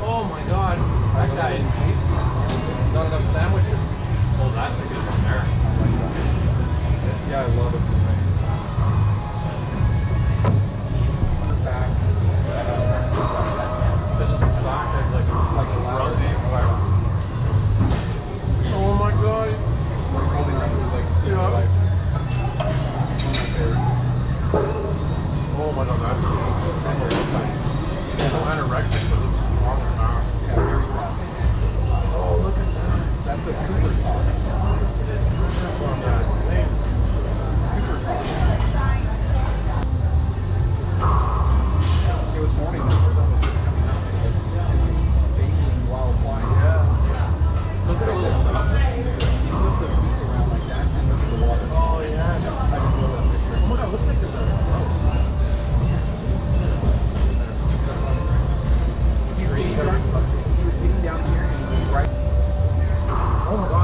Oh my god, that guy. Not enough sandwiches. someone on that someone on that. I'm anorexic, but it's Oh my God.